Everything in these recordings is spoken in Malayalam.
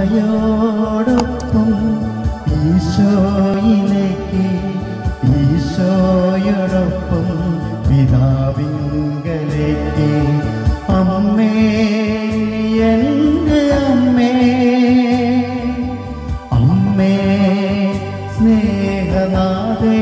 അമ്മയോടൊപ്പം ഈശോയിലേക്ക് ഈശോയോടൊപ്പം പിതാവിങ്കലേക്ക്. അമ്മേ എന്റെ അമ്മേ അമ്മേ സ്നേഹനാഥേ.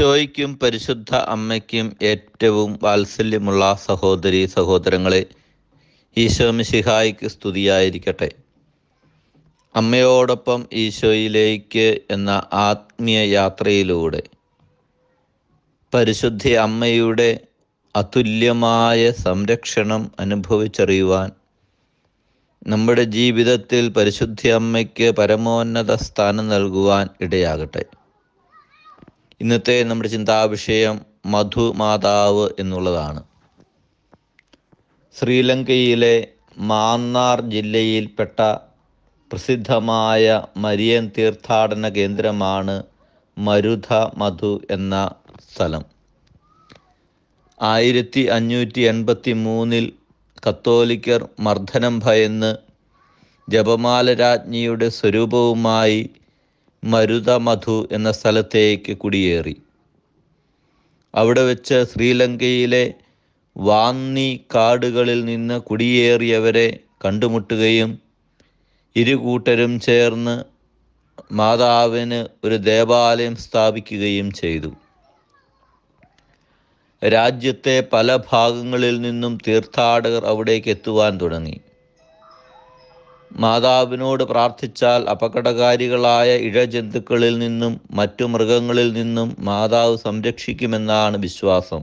ഈശോയ്ക്കും പരിശുദ്ധ അമ്മയ്ക്കും ഏറ്റവും വാത്സല്യമുള്ള സഹോദരി സഹോദരങ്ങളെ ഈശോ മിശിഹായ്ക്ക് സ്തുതിയായിരിക്കട്ടെ. അമ്മയോടൊപ്പം ഈശോയിലേക്ക് എന്ന ആത്മീയ യാത്രയിലൂടെ പരിശുദ്ധ അമ്മയുടെ അതുല്യമായ സംരക്ഷണം അനുഭവിച്ചറിയുവാൻ നമ്മുടെ ജീവിതത്തിൽ പരിശുദ്ധ അമ്മയ്ക്ക് പരമോന്നത സ്ഥാനം നൽകുവാൻ ഇടയാകട്ടെ. ഇന്നത്തെ നമ്മുടെ ചിന്താവിഷയം മധുമാതാവ് എന്നുള്ളതാണ്. ശ്രീലങ്കയിലെ മാന്നാർ ജില്ലയിൽപ്പെട്ട പ്രസിദ്ധമായ മരിയൻ തീർത്ഥാടന കേന്ദ്രമാണ് മരുധ മധു എന്ന സ്ഥലം. ആയിരത്തി അഞ്ഞൂറ്റി എൺപത്തി മൂന്നിൽ കത്തോലിക്കർ മർദ്ദനം ഭയന്ന് ജപമാല രാജ്ഞിയുടെ സ്വരൂപവുമായി മരുതമധു എന്ന സ്ഥലത്തേക്ക് കുടിയേറി. അവിടെ വെച്ച് ശ്രീലങ്കയിലെ വാന്നി കാടുകളിൽ നിന്ന് കുടിയേറിയവരെ കണ്ടുമുട്ടുകയും ഇരുകൂട്ടരും ചേർന്ന് മാതാവിന് ഒരു ദേവാലയം സ്ഥാപിക്കുകയും ചെയ്തു. രാജ്യത്തെ പല ഭാഗങ്ങളിൽ നിന്നും തീർത്ഥാടകർ അവിടേക്ക് എത്തുവാൻ തുടങ്ങി. മാതാവിനോട് പ്രാർത്ഥിച്ചാൽ അപകടകാരികളായ ഇഴജന്തുക്കളിൽ നിന്നും മറ്റു മൃഗങ്ങളിൽ നിന്നും മാതാവ് സംരക്ഷിക്കുമെന്നാണ് വിശ്വാസം.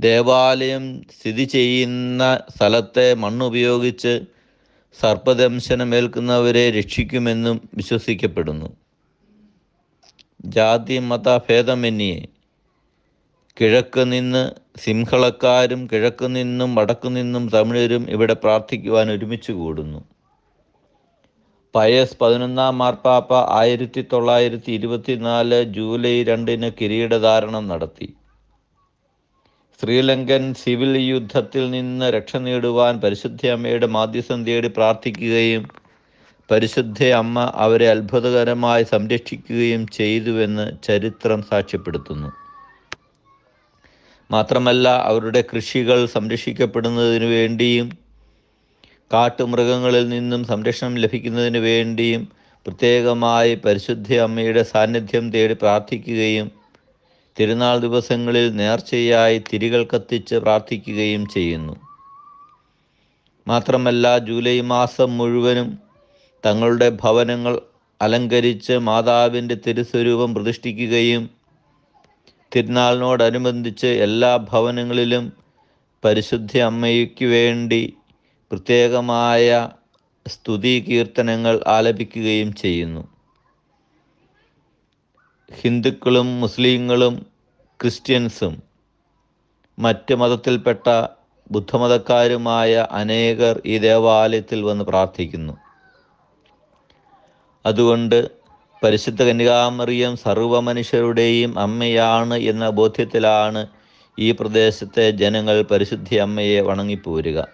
ദേവാലയം സ്ഥിതി ചെയ്യുന്ന സ്ഥലത്തെ മണ്ണുപയോഗിച്ച് സർപ്പദംശനമേൽക്കുന്നവരെ രക്ഷിക്കുമെന്നും വിശ്വസിക്കപ്പെടുന്നു. ജാതി മത ഭേദമന്യേ കിഴക്ക് നിന്ന് സിംഹളക്കാരും കിഴക്ക് നിന്നും വടക്കു നിന്നും തമിഴരും ഇവിടെ പ്രാർത്ഥിക്കുവാൻ ഒരുമിച്ച് കൂടുന്നു. പയസ് പതിനൊന്നാം മാർപ്പാപ്പ ആയിരത്തി തൊള്ളായിരത്തി ഇരുപത്തിനാല് ജൂലൈ രണ്ടിന് കിരീടധാരണം നടത്തി. ശ്രീലങ്കൻ സിവിൽ യുദ്ധത്തിൽ നിന്ന് രക്ഷ നേടുവാൻ പരിശുദ്ധ അമ്മയുടെ മാധ്യസ്ഥം തേടി പ്രാർത്ഥിക്കുകയും പരിശുദ്ധ അമ്മ അവരെ അത്ഭുതകരമായി സംരക്ഷിക്കുകയും ചെയ്തുവെന്ന് ചരിത്രം സാക്ഷ്യപ്പെടുത്തുന്നു. മാത്രമല്ല അവരുടെ കൃഷികൾ സംരക്ഷിക്കപ്പെടുന്നതിന് വേണ്ടിയും കാട്ടുമൃഗങ്ങളിൽ നിന്നും സംരക്ഷണം ലഭിക്കുന്നതിന് വേണ്ടിയും പ്രത്യേകമായി പരിശുദ്ധ അമ്മയുടെ സാന്നിധ്യം തേടി പ്രാർത്ഥിക്കുകയും തിരുനാൾ ദിവസങ്ങളിൽ നേർച്ചയായി തിരികൾ കത്തിച്ച് പ്രാർത്ഥിക്കുകയും ചെയ്യുന്നു. മാത്രമല്ല ജൂലൈ മാസം മുഴുവനും തങ്ങളുടെ ഭവനങ്ങൾ അലങ്കരിച്ച് മാതാവിന്റെ തിരുസ്വരൂപം പ്രതിഷ്ഠിക്കുകയും തിരുനാളിനോടനുബന്ധിച്ച് എല്ലാ ഭവനങ്ങളിലും പരിശുദ്ധ അമ്മയ്ക്ക് വേണ്ടി പ്രത്യേകമായ സ്തുതി കീർത്തനങ്ങൾ ആലപിക്കുകയും ചെയ്യുന്നു. ഹിന്ദുക്കളും മുസ്ലിങ്ങളും ക്രിസ്ത്യൻസും മറ്റ് മതത്തിൽപ്പെട്ട ബുദ്ധമതക്കാരുമായ അനേകർ ഈ ദേവാലയത്തിൽ വന്ന് പ്രാർത്ഥിക്കുന്നു. അതുകൊണ്ട് പരിശുദ്ധ കന്യകാമറിയം സർവ മനുഷ്യരുടെയും അമ്മയാണ് എന്ന ബോധ്യത്തിലാണ് ഈ പ്രദേശത്തെ ജനങ്ങൾ പരിശുദ്ധി അമ്മയെ വണങ്ങിപ്പോരുക.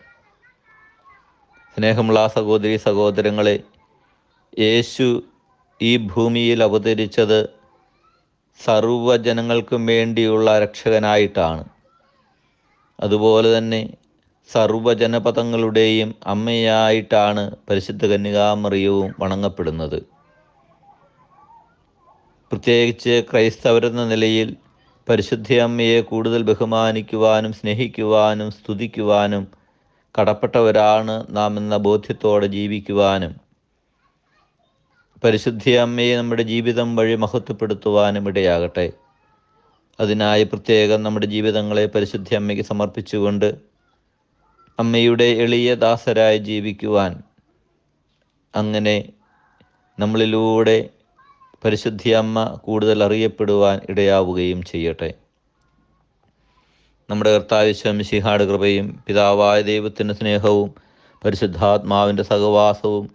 സ്നേഹമുള്ള സഹോദരി സഹോദരങ്ങളെ യേശു ഈ ഭൂമിയിൽ അവതരിച്ചത് സർവജനങ്ങൾക്കും വേണ്ടിയുള്ള രക്ഷകനായിട്ടാണ്. അതുപോലെ തന്നെ സർവജനപഥങ്ങളുടെയും അമ്മയായിട്ടാണ് പരിശുദ്ധ കന്യകാമറിയവും വണങ്ങപ്പെടുന്നത്. പ്രത്യേകിച്ച് ക്രൈസ്തവരെന്ന നിലയിൽ പരിശുദ്ധ അമ്മയെ കൂടുതൽ ബഹുമാനിക്കുവാനും സ്നേഹിക്കുവാനും സ്തുതിക്കുവാനും കടപ്പെട്ടവരാണ് നാം എന്ന ബോധ്യത്തോടെ ജീവിക്കുവാനും. പരിശുദ്ധ അമ്മയെ നമ്മുടെ ജീവിതം വഴി മഹത്വപ്പെടുത്തുവാനും ഇടയാകട്ടെ. അതിനായി പ്രത്യേകം നമ്മുടെ ജീവിതങ്ങളെ പരിശുദ്ധ അമ്മയ്ക്ക് സമർപ്പിച്ചുകൊണ്ട് അമ്മയുടെ എളിയ ദാസരായി ജീവിക്കുവാൻ അങ്ങനെ നമ്മളിലൂടെ പരിശുദ്ധി അമ്മ കൂടുതൽ അറിയപ്പെടുവാൻ ഇടയാവുകയും ചെയ്യട്ടെ. നമ്മുടെ കർത്താവ് ശിഹാട് കൃപയും പിതാവായ ദൈവത്തിന്റെ സ്നേഹവും പരിശുദ്ധാത്മാവിന്റെ സഹവാസവും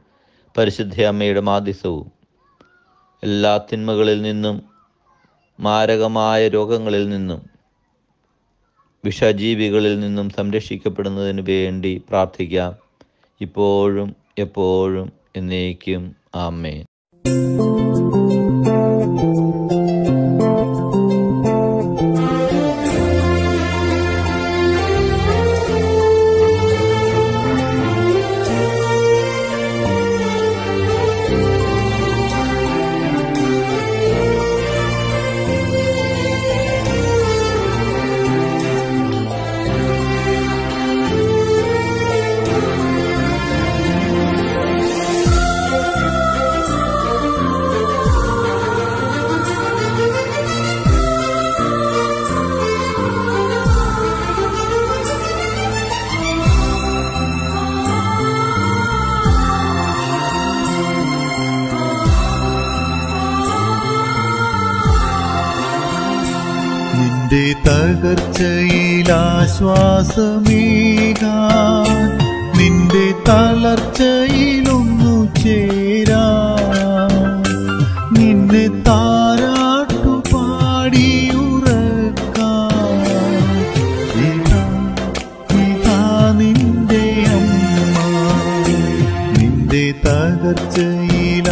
പരിശുദ്ധിയമ്മയുടെ മാധ്യസവും എല്ലാ തിന്മകളിൽ നിന്നും മാരകമായ രോഗങ്ങളിൽ നിന്നും വിഷജീവികളിൽ നിന്നും സംരക്ഷിക്കപ്പെടുന്നതിന് വേണ്ടി പ്രാർത്ഥിക്കാം. ഇപ്പോഴും എപ്പോഴും എന്നേക്കും ആമേൻ. നിന്റെ തകർച്ചയിൽ ആശ്വാസമേകാൻ നിന്റെ തളർച്ചയിലൊന്നു ചേരാ നിന്നെ താരാട്ടു പാടിയുറക്കാൻ ഇതാ നിന്റെ അമ്മ. നിന്റെ തകർച്ചയിൽ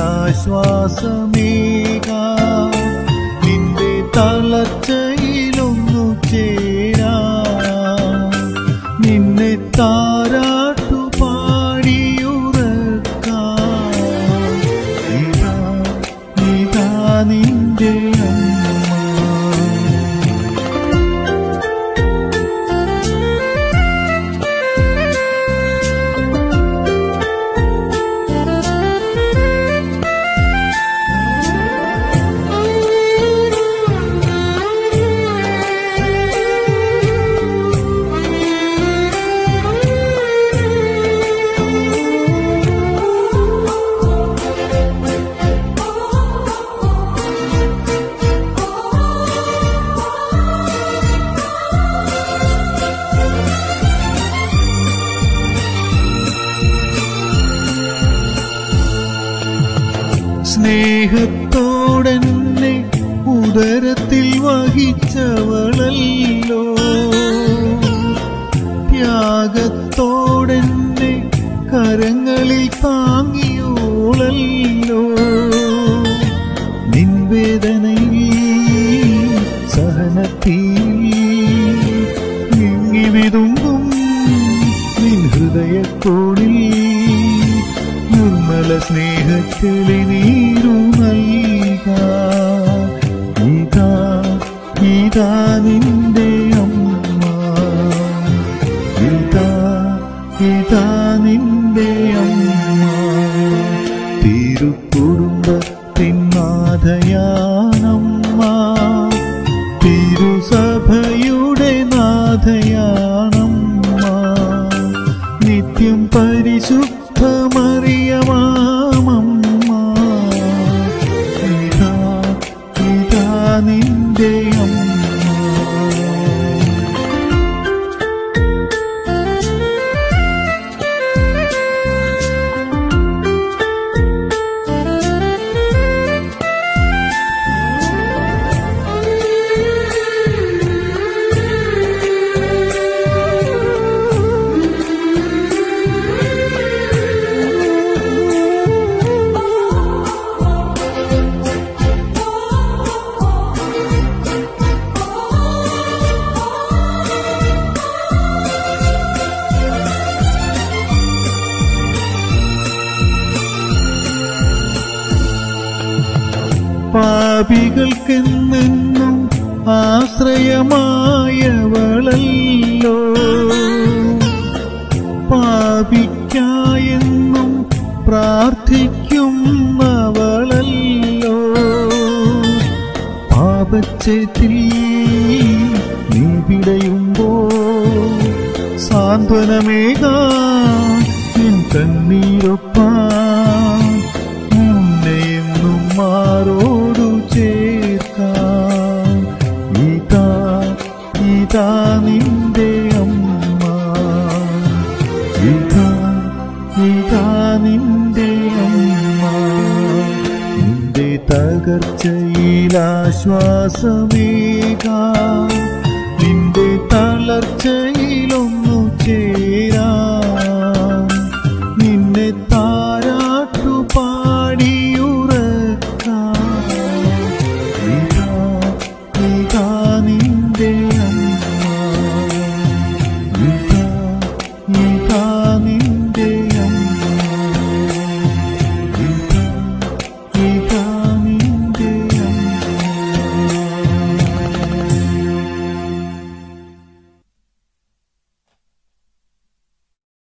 സ്നേഹത്തോടെന്നെ ഉദരത്തിൽ വഹിച്ചവളല്ലോ. ത്യാഗത്തോടെന്നെ കരങ്ങളിൽ താങ്ങിയോളല്ലോ. നിൻവേദനയിൽ സഹനത്തിൽ നീങ്ങി വിതുമ്പും നിൻ ഹൃദയക്കോണിൽ നിർമ്മല സ്നേഹത്തിലെ നീരു നൽക. ഇതാ ഇതാ നിന്റെ അമ്മ. ഇതാ ഇതാ നിന്റെ അമ്മ. തിരുക്കുടുംബത്തിൻ നാഥയാണമ്മ. തിരുസഭയുടെ നാഥയാണമ്മ. നിത്യം പരിശുദ്ധമറിയമാമമ്മ ആശ്രയമായവളല്ലോ. പാപിക്കായെന്നും പ്രാർത്ഥിക്കുന്നവളല്ലോ. പാപച്ചേത്തിൽ നീ പിടയുമ്പോ സാന്ത്വനമേകാൻ കണ്ണീരൊപ്പാൻ തകർച്ചയിലാശ്വാസമേകാം